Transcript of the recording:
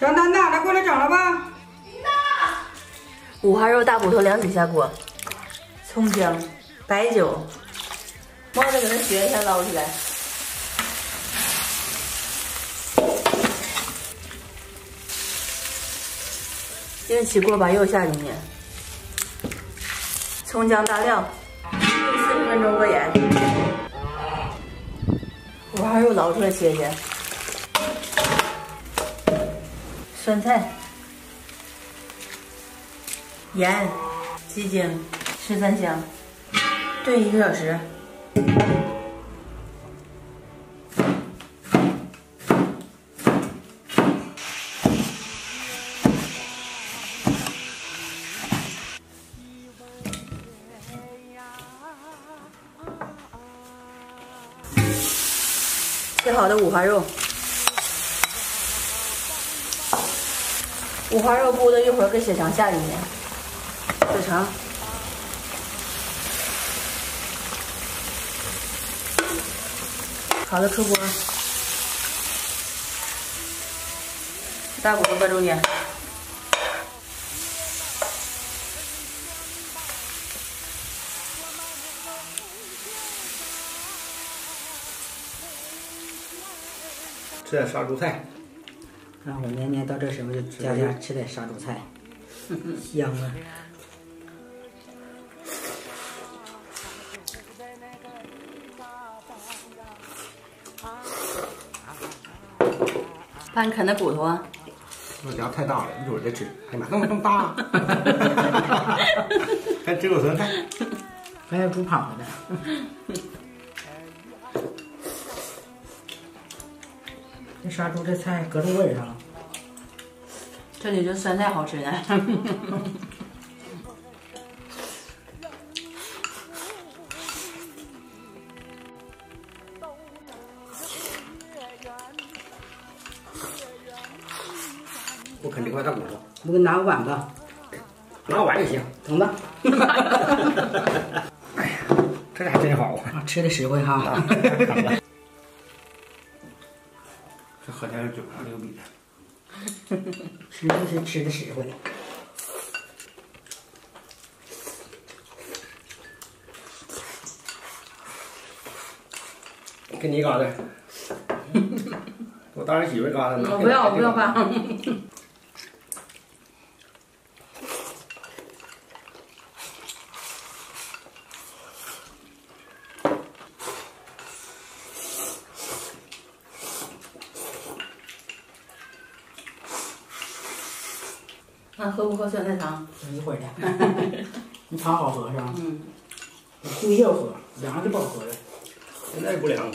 张丹丹，来过来整了吧。五花肉大骨头凉水下锅，葱姜、白酒，猫子给它学一下捞起来。另起锅把肉下进去，葱姜大料，四十分钟过盐。五花肉捞出来切切，酸菜。盐、鸡精、十三香，炖一个小时。切好的五花肉，五花肉咕的一会儿给血肠下里面。血肠，好的出锅，大骨头搁中间，吃点杀猪菜。啊，我年年到这时候就家家吃点杀猪菜，香啊！把你啃的骨头啊！我家太大了，一会儿再吃。哎呀妈，那么那么大？还只有酸菜，还有猪跑呢。这杀猪这菜搁这味儿上，这里就酸菜好吃呢。我啃这块大骨头。我给你拿个碗吧，拿个碗也行。等着。哎呀，这家还真好啊！吃的实惠哈。这喝点酒啊，牛逼！吃就是吃的实惠。给你嘎 的，我大儿媳妇嘎的呢。我不要，我不要饭。那喝不喝酸菜汤？等 一会儿的。你汤好喝是吧？嗯。故意要喝，凉的不好喝的。现在不凉。